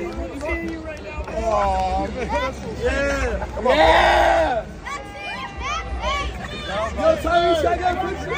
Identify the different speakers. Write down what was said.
Speaker 1: Oh, man. Yeah. Come on.
Speaker 2: Yeah!
Speaker 3: That's it. That's it.
Speaker 1: Yo, Tyrese, I got a picture.